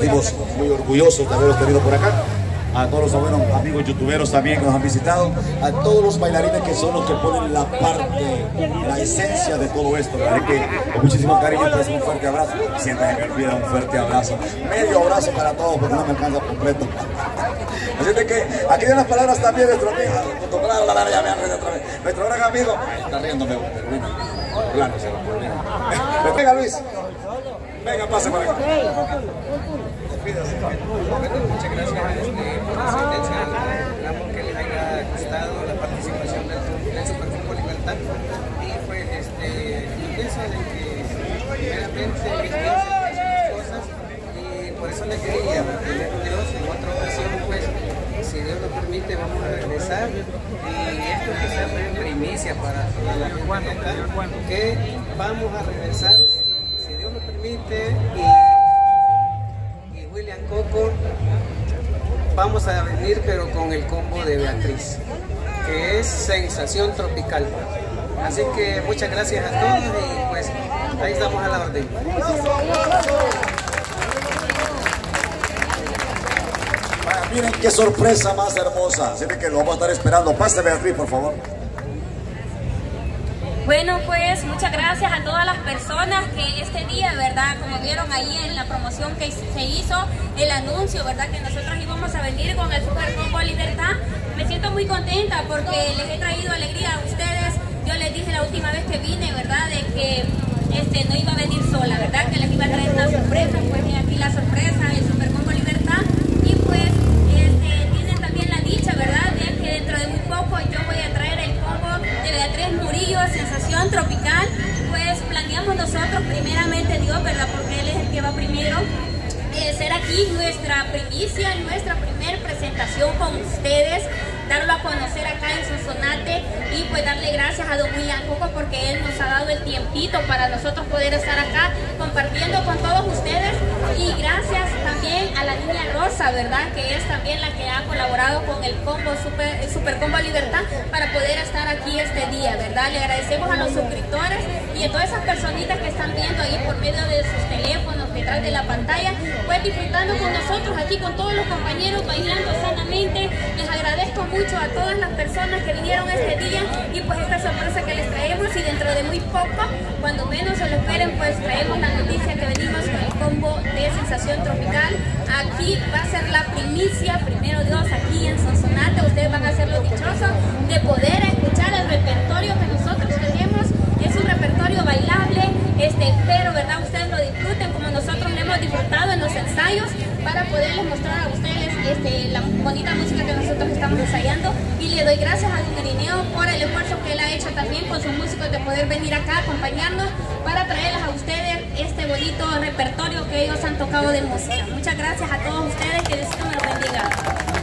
Estamos muy orgullosos de haberlos tenido por acá. A todos los buenos amigos youtuberos también que nos han visitado. A todos los bailarines que son los que ponen la parte, la esencia de todo esto. Así que con muchísimo cariño, pues un fuerte abrazo. Siempre se me olvida un fuerte abrazo. Medio abrazo para todos porque no me alcanza completo. Así de que aquí tienen las palabras también de nuestro amigo. Nuestro gran amigo. Está riéndome. Claro, se. Venga Luis. Venga, pase por acá. Muchas gracias este, por la asistencia. Esperamos que les haya gustado la participación del, del Superfútbol Libertad. Y pues, este, yo pienso de que y por eso le quería pedir a Dios en otra ocasión, pues, si Dios lo permite, vamos a regresar. Y esto que sea una primicia para toda la gente que vamos a regresar, a venir pero con el combo de Beatriz que es sensación tropical así que muchas gracias a todos y pues ahí estamos a la orden miren qué sorpresa más hermosa. Así que lo vamos a estar esperando. Pase Beatriz, por favor. Bueno, pues muchas gracias a todas las personas que este día, ¿verdad? Como vieron ahí en la promoción que se hizo, el anuncio, ¿verdad? Que nosotros íbamos a venir con el Super Combo Libertad. Me siento muy contenta porque les he traído alegría a ustedes. Yo les dije la última vez que vine, ¿verdad? De que este, no iba a venir sola, ¿verdad? Nuestra primicia, nuestra primer presentación con ustedes, darlo a conocer acá en Sonsonate y pues darle gracias a don William Coco porque él nos ha dado el tiempito para nosotros poder estar acá compartiendo con todos ustedes y gracias también a la niña Rosa, ¿verdad? Que es también la que ha colaborado con el combo Super, el Super Combo Libertad para poder estar aquí este día, ¿verdad? Le agradecemos a los suscriptores y a todas esas personitas que están viendo ahí por medio de sus teléfonos detrás de la pantalla, pues disfrutando con nosotros aquí con todos los compañeros bailando sanamente. Les agradezco mucho a todas las personas que vinieron este día y pues esta sorpresa que les traemos y dentro de muy poco, cuando menos se lo esperen, pues traemos la noticia que venimos con el combo de sensación tropical. Aquí va a ser la primicia, primero Dios, aquí en Sonsonate. Ustedes van a ser los dichosos de poder escuchar el repertorio que nosotros tenemos. Es un repertorio bailable, este, pero verdad ustedes lo disfruten como nosotros lo hemos disfrutado en los para poderles mostrar a ustedes este, la bonita música que nosotros estamos ensayando y le doy gracias a Don Irineo por el esfuerzo que él ha hecho también con sus músicos de poder venir acá a acompañarnos para traerles a ustedes este bonito repertorio que ellos han tocado de música. Muchas gracias a todos ustedes, que Dios me bendiga.